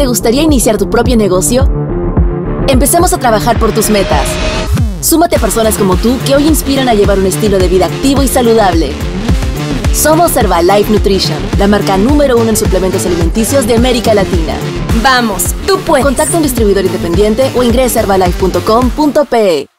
¿Te gustaría iniciar tu propio negocio? Empecemos a trabajar por tus metas. Súmate a personas como tú que hoy inspiran a llevar un estilo de vida activo y saludable. Somos Herbalife Nutrition, la marca número uno en suplementos alimenticios de América Latina. Vamos, tú puedes. Contacta a un distribuidor independiente o ingresa a herbalife.com.pe.